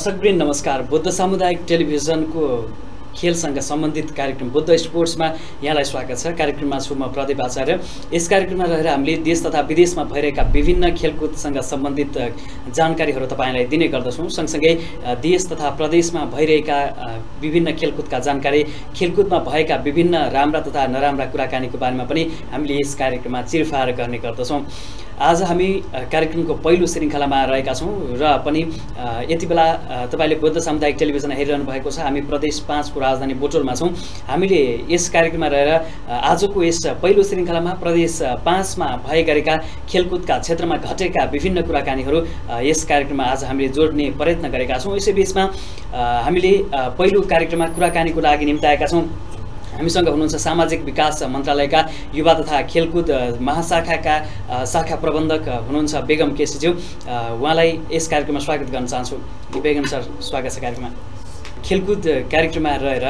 दर्शकवृन्द नमस्कार। बुद्ध सामुदायिक टेलिभिजनको खेलसँग सम्बन्धित कार्यक्रम बुद्ध स्पोर्ट्समा यहाँलाई स्वागत छ। कार्यक्रममा छु म प्रदीप आचार्य। यस कार्यक्रममा रहेर हामीले देश तथा विदेशमा भइरहेका विभिन्न खेलकुदसँग सम्बन्धित जानकारीहरू तपाईँलाई दिने गर्दछौँ। सँगसँगै देश तथा प्रदेशमा भइरहेका विभिन्न खेलकुदका जानकारी खेलकुदमा भएका विभिन्न राम्रा तथा नराम्रा कुराकानीको बारेमा पनि हामीले यस कार्यक्रममा चिरफार गर्ने गर्दछौँ। आज हामी कार्यक्रमको पहिलो श्रृङ्खलामा रहेका छौँ र पनि यति बेला तपाईँले बुद्ध सामुदायिक टेलिभिजन हेरिरहनु भएको छ। हामी प्रदेश पाँचको राजधानी बोटोलमा छौँ। हामीले यस कार्यक्रममा रहेर आजको यस पहिलो श्रृङ्खलामा प्रदेश पाँचमा भए गरेका खेलकुदका क्षेत्रमा घटेका विभिन्न कुराकानीहरू यस कार्यक्रममा आज हामीले जोड्ने प्रयत्न गरेका छौँ। यसै बिचमा अ, हामीले पहिलो कार्यक्रममा कुराकानीको लागि निम्ताएका छौँ। हामीसँग हुनुहुन्छ सामाजिक विकास मन्त्रालयका युवा तथा खेलकुद महाशाखाका शाखा प्रबन्धक हुनुहुन्छ बेगम केसीज्यू। उहाँलाई यस कार्यक्रममा स्वागत गर्न चाहन्छु। बेगम सर स्वागत छ कार्यक्रममा। खेलकुद कार्यक्रममा रहेर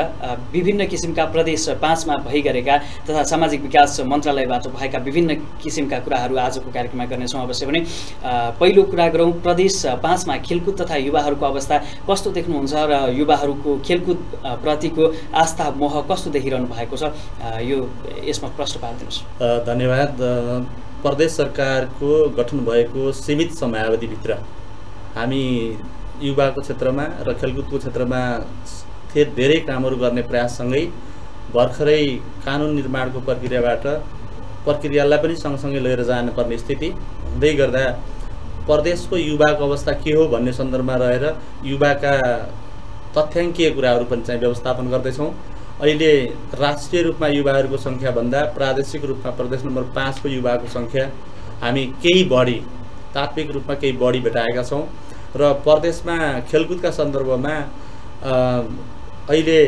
विभिन्न किसिमका प्रदेश पाँचमा भइगरेका तथा सामाजिक विकास मन्त्रालयबाट भएका विभिन्न किसिमका कुराहरू आजको कार्यक्रममा गर्नेछौँ। अवश्य पनि पहिलो कुरा गरौँ प्रदेश पाँचमा खेलकुद तथा युवाहरूको अवस्था कस्तो देख्नुहुन्छ र युवाहरूको खेलकुद प्रतिको आस्था मोह कस्तो देखिरहनु भएको छ? यो यसमा प्रश्न पारिदिनुहोस् धन्यवाद। प्रदेश सरकारको गठन भएको सीमित समयावधिभित्र हामी युवाको क्षेत्रमा र खेलकुदको क्षेत्रमा धेरै कामहरू गर्ने प्रयाससँगै भर्खरै कानुन निर्माणको प्रक्रियाबाट प्रक्रियालाई पनि सँगसँगै लिएर जानुपर्ने स्थिति हुँदै गर्दा प्रदेशको युवाको अवस्था के हो भन्ने सन्दर्भमा रहेर युवाका तथ्याङ्कीय कुराहरू पनि चाहिँ व्यवस्थापन गर्दैछौँ। अहिले राष्ट्रिय रूपमा युवाहरूको सङ्ख्याभन्दा प्रादेशिक रूपमा प्रदेश नम्बर पाँचको युवाको सङ्ख्या हामी केही बढी तात्विक रूपमा केही बढी भेटाएका छौँ। र प्रदेशमा खेलकुदका सन्दर्भमा अहिले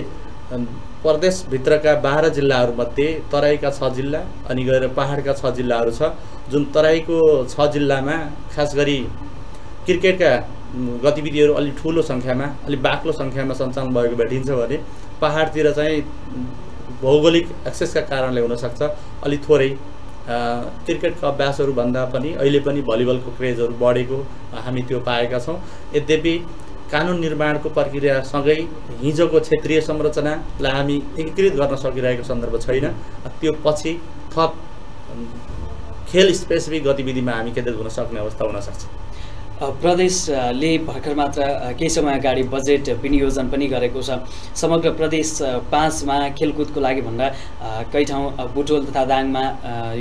प्रदेशभित्रका बाह्र जिल्लाहरूमध्ये तराईका छ जिल्ला अनि गएर पहाडका छ जिल्लाहरू छ। जुन तराईको छ जिल्लामा खास गरी क्रिकेटका गतिविधिहरू अलिक ठुलो सङ्ख्यामा अलिक बाक्लो सङ्ख्यामा सञ्चालन भएको भेटिन्छ भने पहाडतिर चाहिँ भौगोलिक एक्सेसका कारणले हुनसक्छ। अलिक थोरै क्रिकेटको अभ्यासहरू भन्दा पनि अहिले पनि भलिबलको क्रेजहरू बढेको हामी त्यो पाएका छौँ। यद्यपि कानुन निर्माणको प्रक्रियासँगै हिजोको क्षेत्रीय संरचनालाई हामी एकीकृत गर्न सकिरहेको सन्दर्भ छैन। त्यो पछि थप खेल स्पेसिफिक गतिविधिमा हामी केन्द्रित हुन सक्ने अवस्था हुनसक्छ प्रदेशले भर्खर मात्र केही समय अगाडि बजेट विनियोजन पनि गरेको छ। समग्र प्रदेश पाँचमा खेलकुदको लागि भन्दा कई ठाउँ बुटोल तथा दाङमा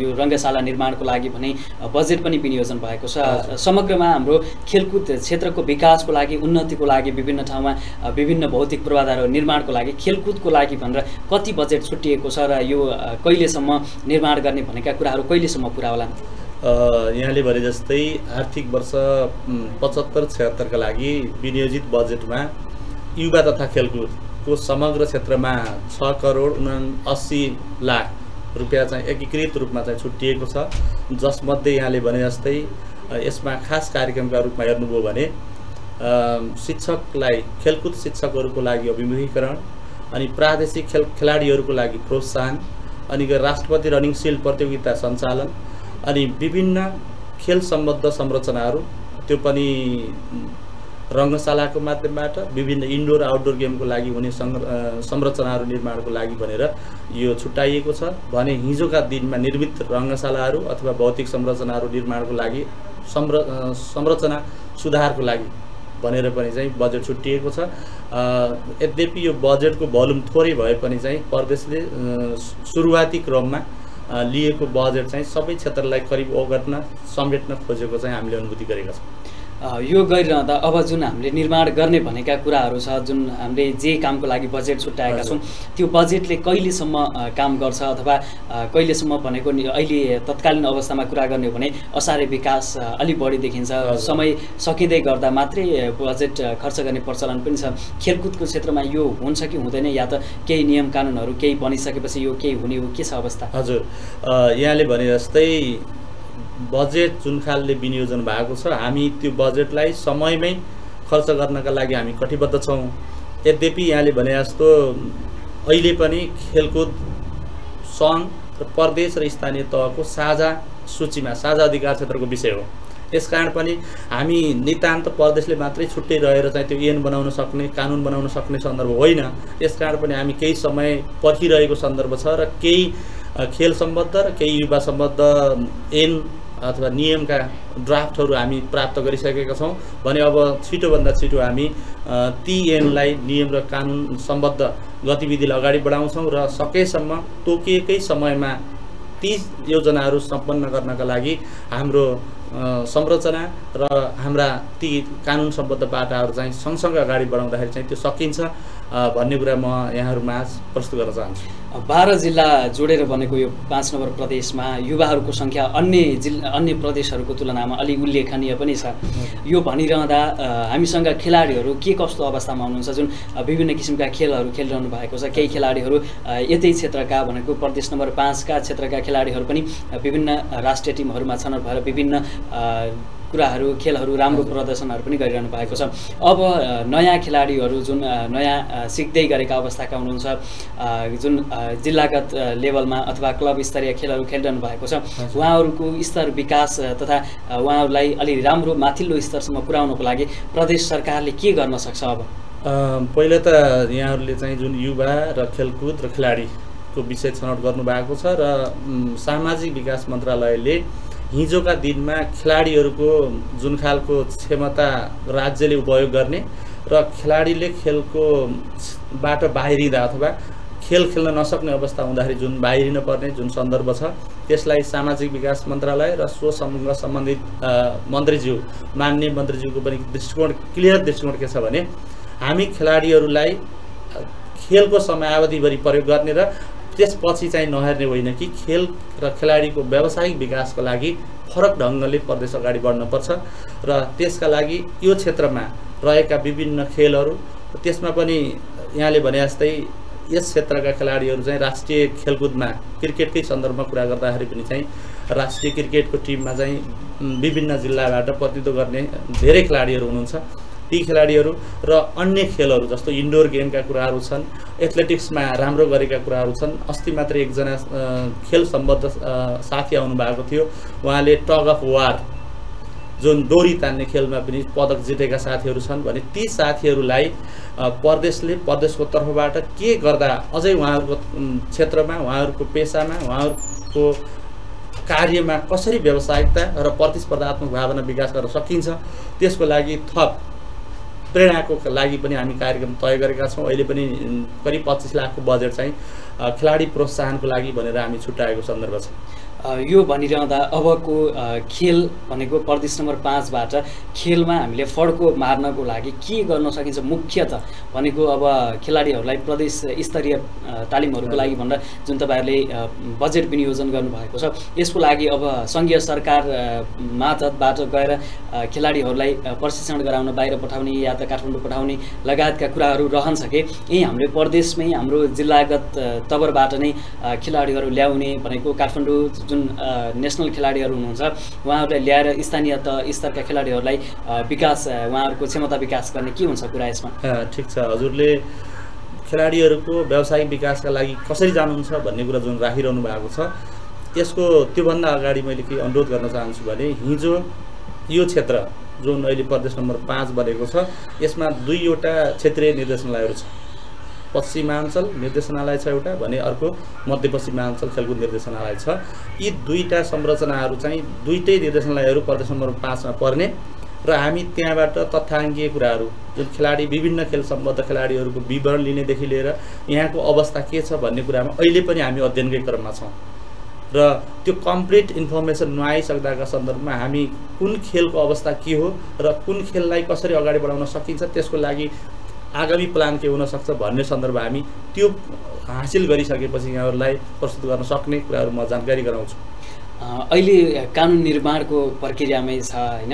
यो रङ्गशाला निर्माणको लागि भने बजेट पनि विनियोजन भएको छ। समग्रमा हाम्रो खेलकुद क्षेत्रको विकासको लागि उन्नतिको लागि विभिन्न ठाउँमा विभिन्न भौतिक पूर्वाधारहरू निर्माणको लागि खेलकुदको लागि भनेर कति बजेट छुट्टिएको छ र यो कहिलेसम्म निर्माण गर्ने भनेका कुराहरू कहिलेसम्म पुरा होलान् अ, यहाँले भने जस्तै आर्थिक वर्ष पचहत्तर छयत्तरका लागि विनियोजित बजेटमा युवा तथा खेलकुदको समग्र क्षेत्रमा छ करोड उना अस्सी लाख रुपियाँ चाहिँ एकीकृत रूपमा चाहिँ छुट्टिएको छ। जसमध्ये यहाँले भने जस्तै यसमा खास कार्यक्रमका रूपमा हेर्नुभयो भने शिक्षकलाई खेलकुद शिक्षकहरूको लागि अभिमुखीकरण अनि प्रादेशिक खेल खेलाडीहरूको लागि प्रोत्साहन अनि राष्ट्रपति रनिङ सिल्ड प्रतियोगिता सञ्चालन अनि विभिन्न खेल सम्बद्ध संरचनाहरू त्यो पनि रङ्गशालाको माध्यमबाट विभिन्न इन्डोर आउटडोर गेमको लागि हुने संरचनाहरू निर्माणको लागि भनेर यो छुट्याइएको छ। भने हिजोका दिनमा निर्मित रङ्गशालाहरू अथवा भौतिक संरचनाहरू निर्माणको लागि संर संरचना सुधारको लागि भनेर पनि चाहिँ बजेट छुट्टिएको छ। यद्यपि यो बजेटको भोल्युम थोरै भए पनि चाहिँ प्रदेशले सुरुवाती क्रममा लिएको बजेट चाहिँ सबै क्षेत्रलाई करिब ओगट्न समेट्न खोजेको चाहिँ हामीले अनुभूति गरेका छौँ। यो गरिरहँदा अब जुन हामीले निर्माण गर्ने भनेका कुराहरू छ जुन हामीले जे कामको लागि बजेट छुट्याएका छौँ त्यो बजेटले कहिलेसम्म काम गर्छ अथवा कहिलेसम्म भनेको अहिले तत्कालीन अवस्थामा कुरा गर्ने हो भने असारे विकास अलिक बढी देखिन्छ। समय सकिँदै गर्दा मात्रै बजेट खर्च गर्ने प्रचलन पनि छ। खेलकुदको क्षेत्रमा यो हुन्छ कि हुँदैन या त केही नियम कानुनहरू केही बनिसकेपछि यो केही हुने हो के छ अवस्था? हजुर। यहाँले भने जस्तै बजेट जुन खालले विनियोजन भएको छ हामी त्यो बजेटलाई समयमै खर्च गर्नका लागि हामी कटिबद्ध छौँ। यद्यपि यहाँले भने जस्तो अहिले पनि खेलकुद सङ्घ र प्रदेश र स्थानीय तहको साझा सूचीमा साझा अधिकार क्षेत्रको विषय हो। यसकारण पनि हामी नितान्त प्रदेशले मात्रै छुट्टै रहेर चाहिँ त्यो ऐन बनाउन सक्ने कानुन बनाउन सक्ने सन्दर्भ होइन। यसकारण पनि हामी केही समय पर्खिरहेको सन्दर्भ छ र केही खेल सम्बद्ध र केही युवा सम्बद्ध ऐन अथवा नियमका ड्राफ्टहरू हामी प्राप्त गरिसकेका छौँ। भने अब छिटोभन्दा छिटो हामी ती ऐनलाई नियम र कानुन सम्बद्ध गतिविधिलाई अगाडि बढाउँछौँ र सकेसम्म तोकिएकै समयमा ती योजनाहरू सम्पन्न गर्नका लागि हाम्रो संरचना र हाम्रा ती कानुन सम्बद्ध बाटाहरू चाहिँ सँगसँगै अगाडि बढाउँदाखेरि चाहिँ त्यो सकिन्छ। भन्ने कुरा म यहाँहरूमा प्रस्तुत गर्न चाहन्छु। बाह्र जिल्ला जोडेर बनेको यो पाँच नम्बर प्रदेशमा युवाहरूको सङ्ख्या अन्य जिल्ला अन्य प्रदेशहरूको तुलनामा अलिक उल्लेखनीय पनि छ। यो भनिरहँदा हामीसँग खेलाडीहरू के कस्तो अवस्थामा हुनुहुन्छ जुन विभिन्न किसिमका खेलहरू खेलिरहनु भएको छ केही खेलाडीहरू यतै क्षेत्रका भनेको प्रदेश नम्बर पाँचका क्षेत्रका खेलाडीहरू पनि विभिन्न राष्ट्रिय टिमहरूमा छनौट भएर विभिन्न कुराहरू खेलहरू राम्रो प्रदर्शनहरू पनि गरिरहनु भएको छ। अब नयाँ खेलाडीहरू जुन नयाँ सिक्दै गरेका अवस्थाका हुनुहुन्छ जुन जिल्लागत लेभलमा अथवा क्लब स्तरीय खेलहरू खेलिरहनु भएको छ। उहाँहरूको स्तर विकास तथा उहाँहरूलाई अलि राम्रो माथिल्लो स्तरसम्म पुर्याउनको लागि प्रदेश सरकारले के गर्न सक्छ अब? पहिला त यहाँहरूले चाहिँ जुन युवा र खेलकुद र खेलाडीको विषय छनौट गर्नुभएको छ र सामाजिक विकास मन्त्रालयले हिजोका दिनमा खेलाडीहरूको जुन खालको क्षमता राज्यले उपयोग गर्ने र खेलाडीले खेलको बाट बाहिरिँदा अथवा खेल खेल्न नसक्ने अवस्था हुँदाखेरि जुन बाहिरिन पर्ने जुन सन्दर्भ छ त्यसलाई सामाजिक विकास मन्त्रालय र सोसँग सम्बन्धित मन्त्रीज्यू मान्य मन्त्रीज्यूको पनि दृष्टिकोण क्लियर दृष्टिकोण के छ भने हामी खेलाडीहरूलाई खेलको समयावधिभरि प्रयोग गर्ने र त्यसपछि चाहिँ नहेर्ने होइन कि खेल र खेलाडीको व्यावसायिक विकासको लागि फरक ढङ्गले प्रदेश अगाडि बढ्नुपर्छ र त्यसका लागि यो क्षेत्रमा रहेका विभिन्न खेलहरू त्यसमा पनि यहाँले भने जस्तै यस क्षेत्रका खेलाडीहरू चाहिँ राष्ट्रिय खेलकुदमा क्रिकेटकै सन्दर्भमा कुरा गर्दाखेरि पनि चाहिँ राष्ट्रिय क्रिकेटको टिममा चाहिँ विभिन्न जिल्लाबाट प्रतिनिधित्व गर्ने धेरै खेलाडीहरू हुनुहुन्छ। ती खेलाडीहरू र अन्य खेलहरू जस्तो इन्डोर गेमका कुराहरू छन् एथलेटिक्समा राम्रो गरेका कुराहरू छन्। अस्ति मात्रै एकजना खेल सम्बद्ध साथी आउनु भएको थियो। उहाँले टग अफ वार जुन डोरी तान्ने खेलमा पनि पदक जितेका साथीहरू छन् भने ती साथीहरूलाई प्रदेशले प्रदेशको तर्फबाट के गर्दा अझै उहाँहरूको क्षेत्रमा उहाँहरूको पेसामा उहाँहरूको कार्यमा कसरी व्यावसायिकता र प्रतिस्पर्धात्मक भावना विकास गर्न सकिन्छ त्यसको लागि थप प्रेरणाको लागि पनि हामी कार्यक्रम तय गरेका छौँ। अहिले पनि करिब पच्चिस लाखको बजेट चाहिँ खेलाडी प्रोत्साहनको लागि भनेर हामी छुट्याएको सन्दर्भ छ। यो भनिरहँदा अबको खेल भनेको प्रदेश नम्बर पाँचबाट खेलमा हामीले फड्को मार्नको लागि के गर्न सकिन्छ मुख्यत भनेको अब खेलाडीहरूलाई प्रदेश स्तरीय तालिमहरूको लागि भनेर जुन तपाईँहरूले बजेट विनियोजन गर्नुभएको छ यसको लागि अब सङ्घीय सरकार अ, मातहतबाट गएर खेलाडीहरूलाई प्रशिक्षण गराउन बाहिर पठाउने या त काठमाडौँ पठाउने लगायतका कुराहरू रहन्छ कि यहीँ हाम्रो प्रदेशमै हाम्रो जिल्लागत तवरबाट नै खेलाडीहरू ल्याउने भनेको काठमाडौँ जुन नेसनल खेलाडीहरू हुनुहुन्छ उहाँहरूलाई ल्याएर स्थानीय त स्तरका खेलाडीहरूलाई विकास उहाँहरूको क्षमता विकास गर्ने के हुन्छ कुरा यसमा? ठिक छ। हजुरले खेलाडीहरूको व्यावसायिक विकासका लागि कसरी जानुहुन्छ भन्ने कुरा जुन राखिरहनु भएको छ यसको त्योभन्दा अगाडि मैले के अनुरोध गर्न चाहन्छु भने हिजो यो क्षेत्र जुन अहिले प्रदेश नम्बर पाँच बनेको छ यसमा दुईवटा क्षेत्रीय निर्देशनालयहरू छ। पश्चिमाञ्चल निर्देशनालय छ एउटा भने अर्को मध्यपश्चिमाञ्चल खेलकुद निर्देशनालय छ। यी दुईवटा संरचनाहरू चाहिँ दुईटै निर्देशनालयहरू प्रदेश नम्बर पाँचमा पर्ने र हामी त्यहाँबाट तथ्याङ्कीय कुराहरू जुन खेलाडी विभिन्न खेल सम्बद्ध खेलाडीहरूको विवरण लिनेदेखि लिएर यहाँको अवस्था के छ भन्ने कुरामा अहिले पनि हामी अध्ययनकै क्रममा छौँ। र त्यो कम्प्लिट इन्फर्मेसन नआइसक्दाका सन्दर्भमा हामी कुन खेलको अवस्था के हो र कुन खेललाई कसरी अगाडि बढाउन सकिन्छ त्यसको लागि आगामी प्लान के हुनसक्छ भन्ने सन्दर्भ हामी त्यो हासिल गरिसकेपछि यहाँहरूलाई प्रस्तुत गर्न सक्ने कुराहरू म जानकारी गराउँछु। अहिले कानुन निर्माणको प्रक्रियामै छ होइन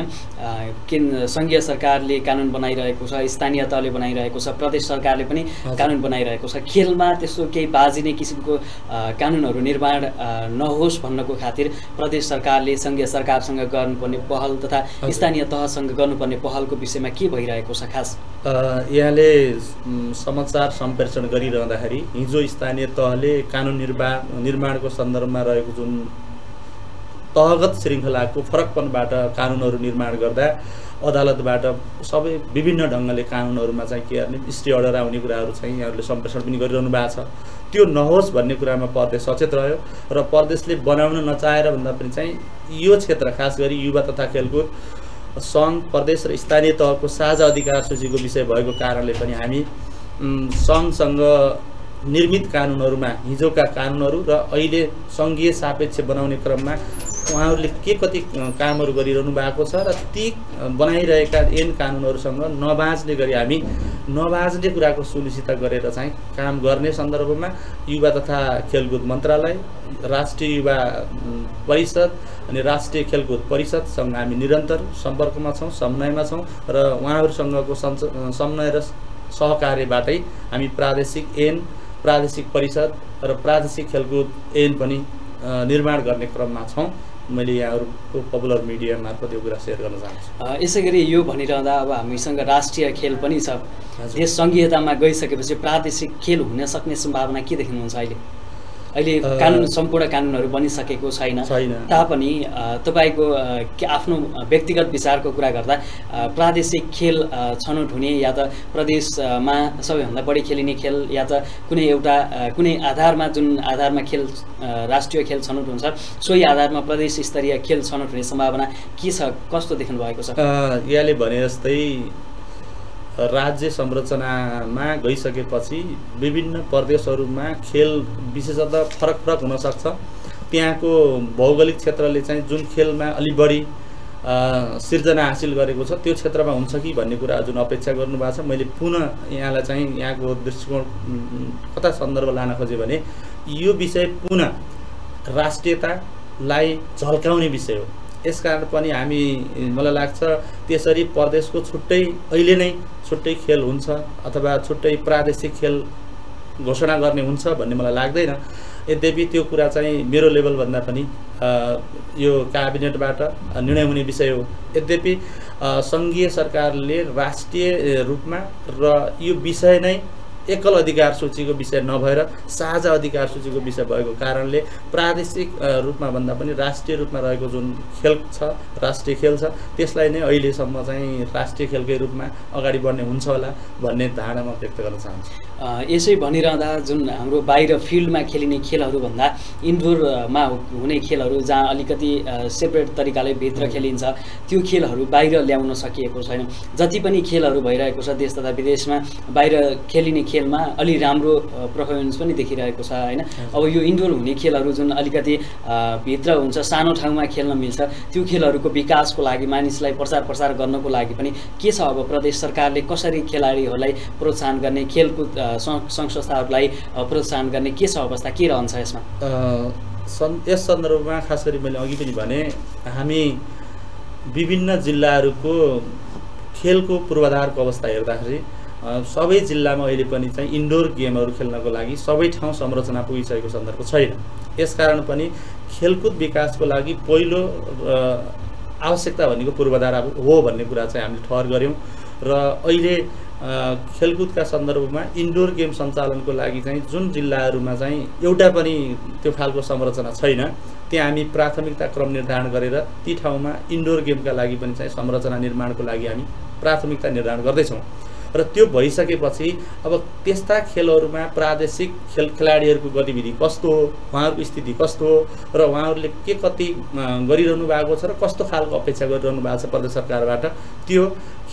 केन्द्र सङ्घीय सरकारले कानुन बनाइरहेको छ स्थानीय तहले बनाइरहेको छ प्रदेश सरकारले पनि। कानुन बनाइरहेको छ खेलमा त्यस्तो केही बाजिने किसिमको कानुनहरू निर्माण नहोस् भन्नको खातिर प्रदेश सरकारले सङ्घीय सरकारसँग गर्नुपर्ने पहल तथा। स्थानीय तहसँग गर्नुपर्ने पहलको विषयमा के भइरहेको छ खास यहाँले समाचार सम्प्रेषण गरिरहँदाखेरि हिजो स्थानीय तहले कानुन निर्माण निर्माणको सन्दर्भमा रहेको जुन तहगत श्रृङ्खलाको फरकपनबाट कानुनहरू निर्माण गर्दा अदालतबाट सबै विभिन्न ढङ्गले कानुनहरूमा चाहिँ के गर्ने स्टे अर्डर आउने कुराहरू चाहिँ यहाँहरूले सम्प्रेषण पनि गरिरहनु भएको छ। त्यो नहोस् भन्ने कुरामा प्रदेश सचेत रह्यो र प्रदेशले बनाउन नचाहेर भन्दा पनि चाहिँ यो क्षेत्र खास गरी युवा तथा खेलकुद सङ्घ प्रदेश र स्थानीय तहको साझा अधिकार सूचीको विषय भएको कारणले पनि हामी सङ्घसँग निर्मित कानुनहरूमा हिजोका कानुनहरू र अहिले सङ्घीय सापेक्ष बनाउने क्रममा उहाँहरूले के कति कामहरू गरिरहनु भएको छ र ती बनाइरहेका ऐन कानुनहरूसँग नबाँच्ने गरी हामी नबाँच्ने कुराको सुनिश्चित गरेर चाहिँ काम गर्ने सन्दर्भमा युवा तथा खेलकुद मन्त्रालय राष्ट्रिय युवा परिषद अनि राष्ट्रिय खेलकुद परिषदसँग हामी निरन्तर सम्पर्कमा छौँ समन्वयमा छौँ र उहाँहरूसँगको समन्वय र सहकार्यबाटै हामी प्रादेशिक ऐन प्रादेशिक परिषद र प्रादेशिक खेलकुद ऐन पनि निर्माण गर्ने क्रममा छौँ। मैले यहाँहरूको पपुलर मिडिया मार्फत यो कुरा सेयर गर्न चाहन्छु। यसै गरी यो भनिरहँदा अब हामीसँग राष्ट्रिय खेल पनि छ। यस सङ्घीयतामा गइसकेपछि प्रादेशिक खेल हुन सक्ने सम्भावना के देखिनुहुन्छ अहिले? अहिले कानुन सम्पूर्ण कानुनहरू बनिसकेको छैन। तापनि तपाईँको आफ्नो व्यक्तिगत विचारको कुरा गर्दा प्रादेशिक खेल छनौट हुने या त प्रदेशमा सबैभन्दा बढी खेलिने खेल या त कुनै एउटा कुनै आधारमा जुन आधारमा खेल राष्ट्रिय खेल छनौट हुन्छ सोही आधारमा प्रदेश स्तरीय खेल छनौट हुने सम्भावना के छ? कस्तो देख्नु भएको छ यहाँले भने जस्तै राज्य संरचनामा गइसकेपछि विभिन्न प्रदेशहरूमा खेल विशेषतः फरक फरक हुनसक्छ। त्यहाँको भौगोलिक क्षेत्रले चाहिँ जुन खेलमा अलिक बढी सिर्जना हासिल गरेको छ त्यो क्षेत्रमा हुन्छ कि भन्ने कुरा जुन अपेक्षा गर्नुभएको छ। मैले पुनः यहाँलाई चाहिँ यहाँको दृष्टिकोण कता सन्दर्भ लान खोजेँ भने यो विषय पुनः राष्ट्रियतालाई झल्काउने विषय हो। यसकारण पनि हामी मलाई लाग्छ त्यसरी प्रदेशको छुट्टै अहिले नै छुट्टै खेल हुन्छ अथवा छुट्टै प्रादेशिक खेल घोषणा गर्ने हुन्छ भन्ने मलाई लाग्दैन। यद्यपि त्यो कुरा चाहिँ मेरो लेभलभन्दा पनि यो क्याबिनेटबाट निर्णय हुने विषय हो। यद्यपि सङ्घीय सरकारले राष्ट्रिय रूपमा र यो विषय नै एकल अधिकार सूचीको विषय नभएर साझा अधिकार सूचीको विषय भएको कारणले प्रादेशिक रूपमा भन्दा पनि राष्ट्रिय रूपमा रहेको जुन खेल छ राष्ट्रिय खेल छ त्यसलाई नै अहिलेसम्म चाहिँ राष्ट्रिय खेलकै रूपमा अगाडि बढ्ने हुन्छ होला भन्ने धारणा म व्यक्त गर्न चाहन्छु। यसै भनिरहँदा जुन हाम्रो बाहिर फिल्डमा खेलिने खेलहरूभन्दा इन्डोरमा हुने खेलहरू जहाँ अलिकति सेपरेट तरिकाले भित्र खेलिन्छ त्यो खेलहरू बाहिर ल्याउन सकिएको छैन। जति पनि खेलहरू भइरहेको छ देश तथा विदेशमा बाहिर खेलिने खेलमा अलि राम्रो पर्फर्मेन्स पनि देखिरहेको छ होइन? अब यो इन्डोर हुने खेलहरू जुन अलिकति भित्र हुन्छ सानो ठाउँमा खेल्न मिल्छ त्यो खेलहरूको विकासको लागि मानिसलाई प्रचार प्रसार गर्नको लागि पनि के छ अब प्रदेश सरकारले कसरी खेलाडीहरूलाई प्रोत्साहन गर्ने खेलकुद सङ्घ संस्थाहरूलाई प्रोत्साहन गर्ने के छ अवस्था के रहन्छ यसमा? सन् यस सन्दर्भमा खास गरी मैले अघि पनि भने हामी विभिन्न जिल्लाहरूको खेलको पूर्वाधारको अवस्था हेर्दाखेरि सबै जिल्लामा अहिले पनि चाहिँ इन्डोर गेमहरू खेल्नको लागि सबै ठाउँ संरचना पुगिसकेको सन्दर्भ छैन। यसकारण पनि खेलकुद विकासको लागि पहिलो आवश्यकता भनेको पूर्वाधार हो भन्ने कुरा चाहिँ हामीले ठहर गऱ्यौँ र अहिले खेलकुदका सन्दर्भमा इन्डोर गेम सञ्चालनको लागि चाहिँ जुन जिल्लाहरूमा चाहिँ एउटा पनि त्यो खालको संरचना छैन त्यहाँ हामी प्राथमिकता क्रम निर्धारण गरेर ती ठाउँमा इन्डोर गेमका लागि पनि चाहिँ संरचना निर्माणको लागि हामी प्राथमिकता निर्धारण गर्दैछौँ। र त्यो भइसकेपछि अब त्यस्ता खेलहरूमा प्रादेशिक खेल खेलाडीहरूको गतिविधि कस्तो हो? उहाँहरूको स्थिति कस्तो हो? र उहाँहरूले के कति गरिरहनु भएको छ र कस्तो खालको अपेक्षा गरिरहनु भएको छ प्रदेश सरकारबाट? त्यो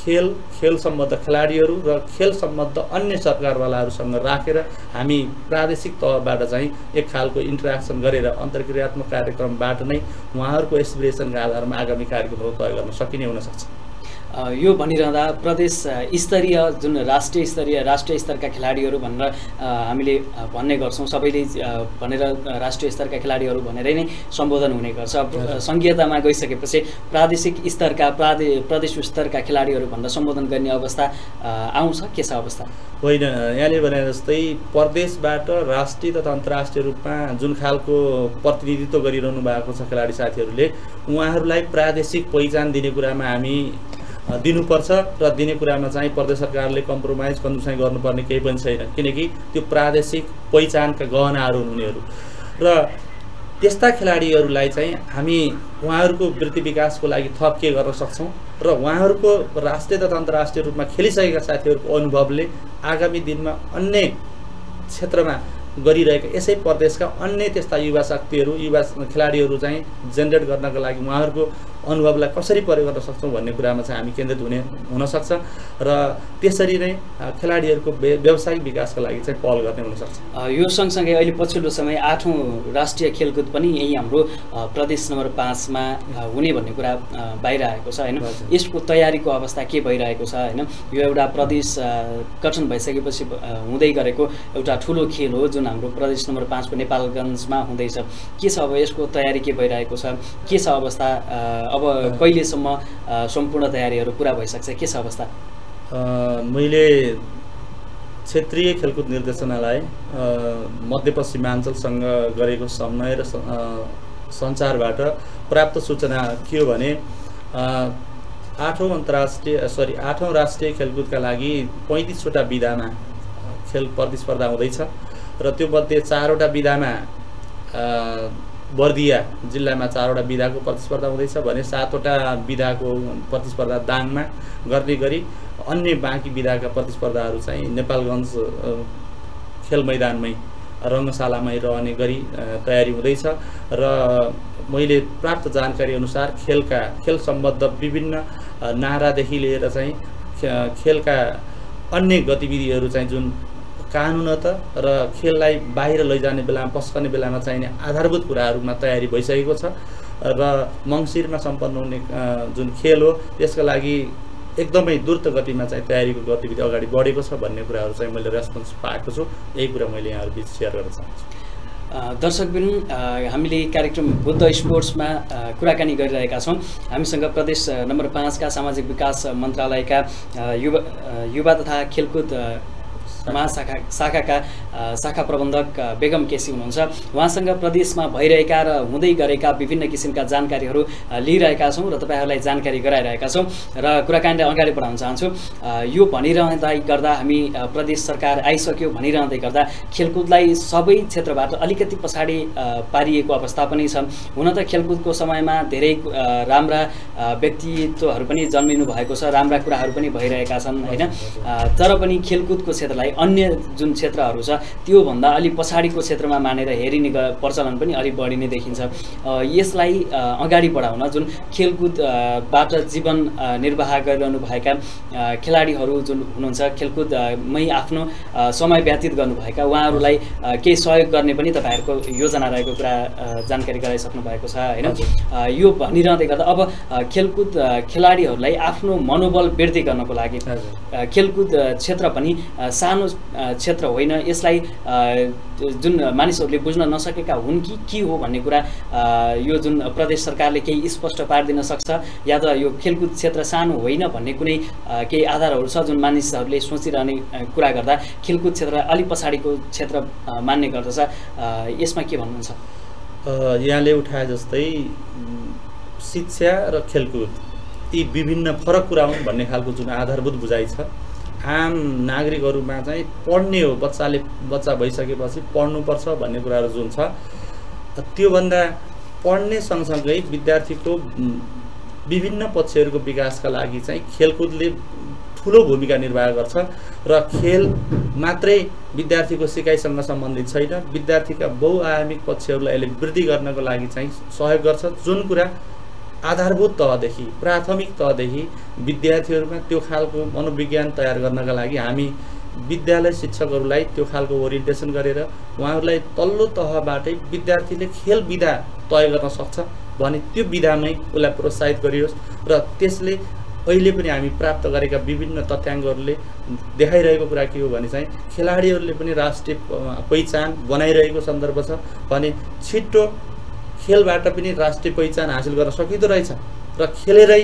खेल खेल सम्बद्ध खेलाडीहरू र खेल सम्बद्ध अन्य सरकारवालाहरूसँग राखेर हामी प्रादेशिक तहबाट चाहिँ एक खालको इन्टरेक्सन गरेर अन्तर्क्रियात्मक कार्यक्रमबाट नै उहाँहरूको एसपिरेसनका आधारमा आगामी कार्यक्रमहरू तय गर्न सकिने हुनसक्छ यो भनिरहँदा प्रदेश स्तरीय जुन राष्ट्रिय स्तरीय राष्ट्रिय स्तरका खेलाडीहरू भनेर हामीले भन्ने गर्छौँ। सबैले भनेर राष्ट्रिय स्तरका खेलाडीहरू भनेरै नै सम्बोधन हुने गर्छ। सङ्घीयतामा गइसकेपछि प्रादेशिक स्तरका प्रादे प्रदेश स्तरका खेलाडीहरू भनेर सम्बोधन गर्ने अवस्था आउँछ। के छ अवस्था? होइन यहाँले भने जस्तै प्रदेशबाट राष्ट्रिय तथा अन्तर्राष्ट्रिय रूपमा जुन खालको प्रतिनिधित्व गरिरहनु भएको छ खेलाडी साथीहरूले उहाँहरूलाई प्रादेशिक पहिचान दिने कुरामा हामी दिनुपर्छ र दिने कुरामा चाहिँ प्रदेश सरकारले कम्प्रोमाइज कन्जुसाइ गर्नुपर्ने केही पनि छैन। किनकि त्यो प्रादेशिक पहिचानका गहनाहरू हुन् उनीहरू। र त्यस्ता खेलाडीहरूलाई चाहिँ हामी उहाँहरूको वृत्ति विकासको लागि थप के गर्न सक्छौँ र उहाँहरूको राष्ट्रिय तथा अन्तर्राष्ट्रिय रूपमा खेलिसकेका साथीहरूको अनुभवले आगामी दिनमा अन्य क्षेत्रमा गरिरहेका यसै प्रदेशका अन्य त्यस्ता युवा शक्तिहरू युवा खेलाडीहरू चाहिँ जेनेरेट गर्नको लागि उहाँहरूको अनुभवलाई कसरी प्रयोग गर्न सक्छौँ भन्ने कुरामा चाहिँ हामी केन्द्रित हुने हुनसक्छ र त्यसरी नै खेलाडीहरूको व्य- व्यावसायिक विकासको लागि चाहिँ पहल गर्ने हुनसक्छ। यो सँगसँगै अहिले पछिल्लो समय आठौँ राष्ट्रिय खेलकुद पनि यही हाम्रो प्रदेश नम्बर पाँचमा हुने भन्ने कुरा बाहिर आएको छ होइन। यसको तयारीको अवस्था के भइरहेको छ होइन? यो एउटा प्रदेश गठन भइसकेपछि हुँदै गरेको एउटा ठुलो खेल हो जुन हाम्रो प्रदेश नम्बर पाँचको नेपालगञ्जमा हुँदैछ। के छ अब यसको तयारी के भइरहेको छ? के छ अवस्था? अब कहिलेसम्म सम्पूर्ण तयारीहरू पुरा भइसक्छ? के छ अवस्था? मैले क्षेत्रीय खेलकुद निर्देशनालय मध्यपश्चिमाञ्चलसँग गरेको समन्वय र सञ्चारबाट प्राप्त सूचना के हो भने आठौँ अन्तर्राष्ट्रिय सरी आठौँ राष्ट्रिय खेलकुदका लागि पैँतिसवटा विधामा खेल प्रतिस्पर्धा हुँदैछ। र त्यो मध्ये चारवटा विधामा बर्दिया जिल्लामा चारवटा विधाको प्रतिस्पर्धा हुँदैछ भने सातवटा विधाको प्रतिस्पर्धा दाङमा गर्ने गरी अन्य बाँकी विधाका प्रतिस्पर्धाहरू चाहिँ नेपालगञ्ज खेल मैदानमै रङ्गशालामै रहने गरी तयारी हुँदैछ र मैले प्राप्त जानकारी अनुसार खेलका खेल सम्बद्ध विभिन्न नारादेखि लिएर चाहिँ खेलका अन्य गतिविधिहरू चाहिँ जुन कानुनत र खेललाई बाहिर लैजाने बेलामा पस्कने बेलामा चाहिने आधारभूत कुराहरूमा तयारी भइसकेको छ। र मङ्सिरमा सम्पन्न हुने जुन खेल हो त्यसका लागि एकदमै द्रुत गतिमा चाहिँ तयारीको गतिविधि अगाडि बढेको छ भन्ने कुराहरू चाहिँ मैले रेस्पोन्स पाएको छु। यही कुरा मैले यहाँहरू बिच सेयर गर्न चाहन्छु। दर्शकबिन हामीले कार्यक्रम बुद्ध स्पोर्ट्समा कुराकानी गरिरहेका छौँ। हामीसँग प्रदेश नम्बर पाँचका सामाजिक विकास मन्त्रालयका युवा युवा तथा खेलकुद महाशाखा शाखाका शाखा प्रबन्धक बेगम केसी हुनुहुन्छ। उहाँसँग प्रदेशमा भइरहेका र हुँदै गरेका विभिन्न किसिमका जानकारीहरू लिइरहेका छौँ र तपाईँहरूलाई जानकारी गराइरहेका छौँ र कुराकानीलाई अगाडि बढाउन चाहन्छु। यो भनिरहँदै गर्दा हामी प्रदेश सरकार आइसक्यो भनिरहँदै गर्दा खेलकुदलाई सबै क्षेत्रबाट अलिकति पछाडि पारिएको अवस्था पनि छ। हुन त खेलकुदको समयमा धेरै राम्रा व्यक्तित्वहरू पनि जन्मिनु भएको छ राम्रा कुराहरू पनि भइरहेका छन् होइन? तर पनि खेलकुदको क्षेत्रलाई अन्य जुन क्षेत्रहरू छ त्योभन्दा अलिक पछाडिको क्षेत्रमा मानेर हेरिने प्रचलन पनि अलिक बढी नै देखिन्छ। यसलाई अगाडि बढाउन जुन खेलकुद अ, बाट जीवन निर्वाह गरिरहनु भएका अ, खेलाडीहरू जुन हुनुहुन्छ खेलकुद अ, मै आफ्नो समय व्यतीत गर्नुभएका उहाँहरूलाई केही सहयोग गर्ने पनि तपाईँहरूको योजना रहेको कुरा जानकारी गराइसक्नु भएको छ होइन? यो भनिरहँदै गर्दा अब खेलकुद खेलाडीहरूलाई आफ्नो मनोबल वृद्धि गर्नको लागि खेलकुद क्षेत्र पनि अ, सानो क्षेत्र होइन। यसलाई जुन मानिसहरूले बुझ्न नसकेका हुन् कि के हो भन्ने कुरा यो जुन प्रदेश सरकारले केही स्पष्ट पारिदिन सक्छ या त यो खेलकुद क्षेत्र सानो होइन भन्ने कुनै केही आधारहरू छ जुन मानिसहरूले सोचिरहने कुरा गर्दा खेलकुद क्षेत्र अलिक पछाडिको क्षेत्र मान्ने गर्दछ। यसमा के भन्नुहुन्छ? यहाँले उठाए जस्तै शिक्षा र खेलकुद यी विभिन्न फरक कुरा हुन् भन्ने खालको जुन आधारभूत बुझाइ छ। आम नागरिकहरूमा चाहिँ पढ्ने हो बच्चाले बच्चा भइसकेपछि पढ्नुपर्छ भन्ने कुराहरू जुन छ। त्योभन्दा पढ्ने सँगसँगै विद्यार्थीको विभिन्न पक्षहरूको विकासका लागि चाहिँ खेलकुदले ठुलो भूमिका निर्वाह गर्छ र खेल मात्रै विद्यार्थीको सिकाइसँग सम्बन्धित छैन। विद्यार्थीका बहुआयामिक पक्षहरूलाई यसले वृद्धि गर्नको लागि चाहिँ सहयोग गर्छ। जुन कुरा आधारभूत तहदेखि प्राथमिक तहदेखि विद्यार्थीहरूमा त्यो खालको मनोविज्ञान तयार गर्नका लागि हामी विद्यालय शिक्षकहरूलाई त्यो खालको ओरिएन्टेसन गरेर उहाँहरूलाई तल्लो तहबाटै विद्यार्थीले खेल विधा तय गर्न सक्छ भने त्यो विधामै उसलाई प्रोत्साहित गरियोस् र त्यसले अहिले पनि हामी प्राप्त गरेका विभिन्न तथ्याङ्कहरूले देखाइरहेको कुरा के हो भने चाहिँ खेलाडीहरूले पनि राष्ट्रिय पहिचान बनाइरहेको सन्दर्भ छ भने छिट्टो खेलबाट पनि राष्ट्रिय पहिचान हासिल गर्न सकिँदो रहेछ र खेलेरै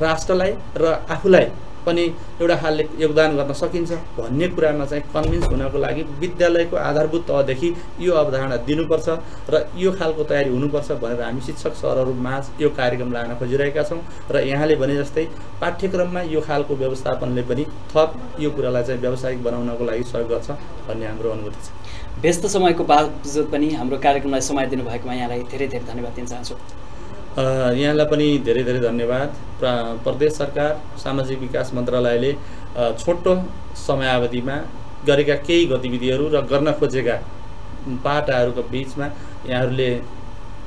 राष्ट्रलाई र आफूलाई पनि एउटा खालले योगदान गर्न सकिन्छ। भन्ने कुरामा चाहिँ कन्भिन्स हुनको लागि विद्यालयको आधारभूत तहदेखि यो अवधारणा दिनुपर्छ र यो खालको तयारी हुनुपर्छ भनेर हामी शिक्षक सरहरूमाझ यो कार्यक्रम लान खोजिरहेका छौँ र यहाँले भने जस्तै पाठ्यक्रममा यो खालको व्यवस्थापनले पनि थप यो कुरालाई चाहिँ व्यावसायिक बनाउनको लागि सहयोग गर्छ भन्ने हाम्रो अनुभूति छ। व्यस्त समयको बावजुद पनि हाम्रो कार्यक्रमलाई समय दिनुभएकोमा यहाँलाई धेरै धेरै धन्यवाद दिन चाहन्छु। यहाँलाई पनि धेरै धेरै धन्यवाद। प्र- प्रदेश सरकार सामाजिक विकास मन्त्रालयले छोटो समयावधिमा गरेका केही गतिविधिहरू र गर्न खोजेका पाटाहरूको बिचमा यहाँहरूले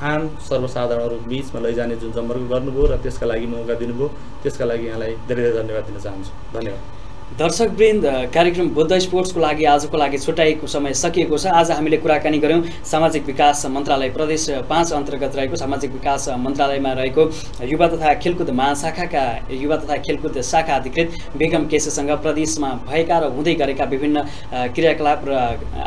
आम सर्वसाधारणहरूको बिचमा लैजाने जुन जमर्को गर्नुभयो र त्यसका लागि मौका दिनुभयो। त्यसका लागि यहाँलाई धेरै धेरै धन्यवाद दिन चाहन्छु। धन्यवाद। दर्शकवृन्द कार्यक्रम बुद्ध स्पोर्ट्सको लागि आजको लागि छुट्याइएको समय सकिएको छ। आज हामीले कुराकानी गऱ्यौँ सामाजिक विकास मन्त्रालय प्रदेश पाँच अन्तर्गत रहेको सामाजिक विकास मन्त्रालयमा रहेको युवा तथा खेलकुद महाशाखाका युवा तथा खेलकुद शाखा अधिकृत बेगम केसीसँग प्रदेशमा भएका र हुँदै गरेका विभिन्न क्रियाकलाप र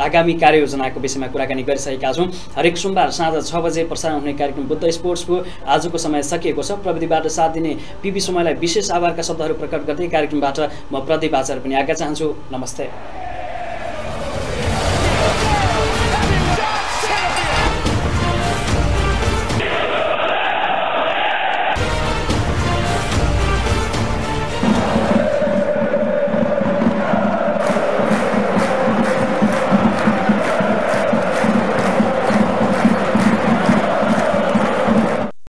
आगामी कार्ययोजनाको विषयमा कुराकानी गरिसकेका छौँ। हरेक सोमबार साँझ छ बजे प्रसारण हुने कार्यक्रम बुद्ध स्पोर्ट्सको आजको समय सकिएको छ। प्रविधिबाट साथ दिने पिबी समयलाई विशेष आभारका शब्दहरू प्रकट गर्दै कार्यक्रमबाट म प्रदीप आचार्य पनि आज्ञा चाहन्छु। नमस्ते।